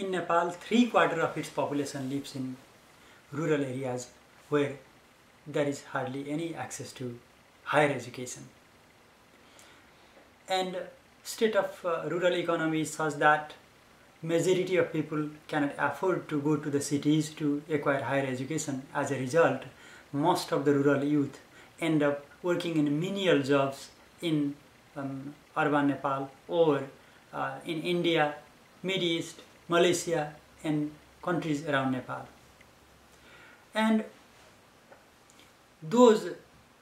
In Nepal, three quarter of its population lives in rural areas where there is hardly any access to higher education. And state of uh, rural economy is such that majority of people cannot afford to go to the cities to acquire higher education. As a result, most of the rural youth end up working in menial jobs in um, urban Nepal or uh, in India, Middle East, Malaysia and countries around Nepal. And those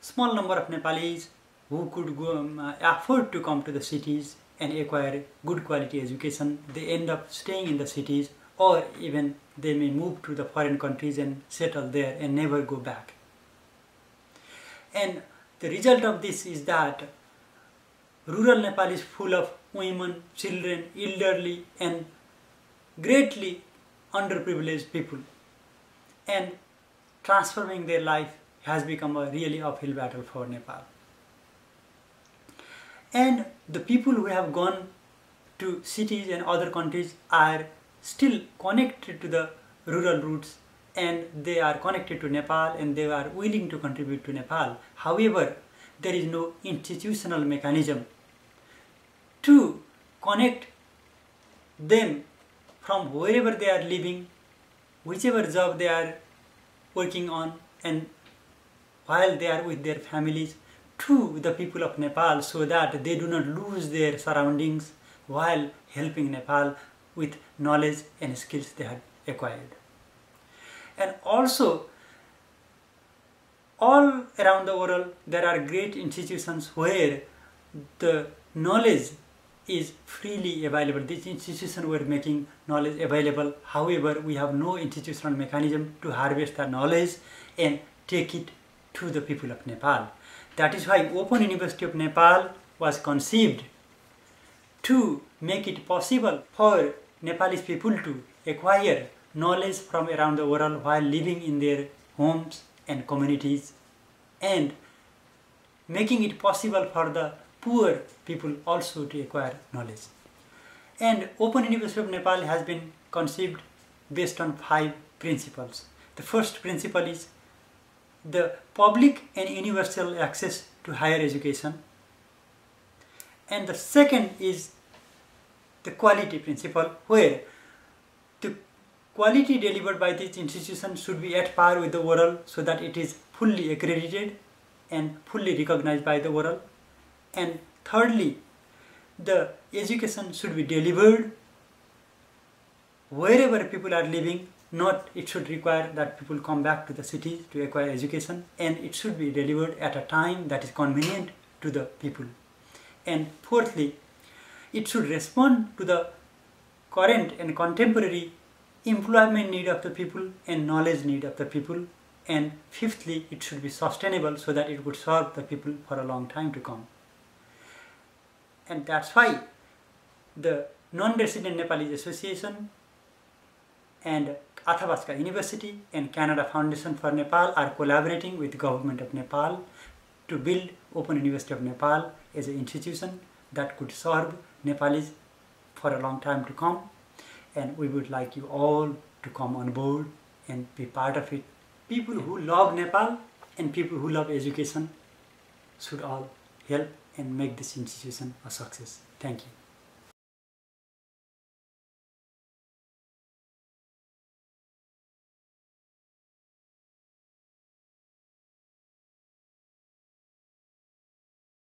small number of Nepalis who could go, um, uh, afford to come to the cities and acquire good quality education, they end up staying in the cities or even they may move to the foreign countries and settle there and never go back. And the result of this is that rural Nepal is full of women, children, elderly and greatly underprivileged people. And transforming their life has become a really uphill battle for Nepal. And the people who have gone to cities and other countries are still connected to the rural roots and they are connected to Nepal and they are willing to contribute to Nepal. However, there is no institutional mechanism to connect them from wherever they are living, whichever job they are working on and while they are with their families to the people of Nepal so that they do not lose their surroundings while helping Nepal with knowledge and skills they have acquired. And also, all around the world, there are great institutions where the knowledge is freely available. These institutions were making knowledge available. However, we have no institutional mechanism to harvest that knowledge and take it to the people of Nepal. That is why Open University of Nepal was conceived to make it possible for Nepalese people to acquire knowledge from around the world while living in their homes and communities and making it possible for the poor people also to acquire knowledge. And Open University of Nepal has been conceived based on five principles. The first principle is the public and universal access to higher education. And the second is the quality principle where the quality delivered by this institution should be at par with the world so that it is fully accredited and fully recognized by the world. And thirdly, the education should be delivered wherever people are living. Not it should require that people come back to the cities to acquire education and it should be delivered at a time that is convenient to the people. And fourthly it should respond to the current and contemporary employment need of the people and knowledge need of the people. And fifthly it should be sustainable so that it would serve the people for a long time to come and that's why the non-resident Nepalese Association and Athabasca University and Canada Foundation for Nepal are collaborating with the government of Nepal to build Open University of Nepal as an institution that could serve Nepalese for a long time to come and we would like you all to come on board and be part of it. People who love Nepal and people who love education should all help and make this institution a success. Thank you.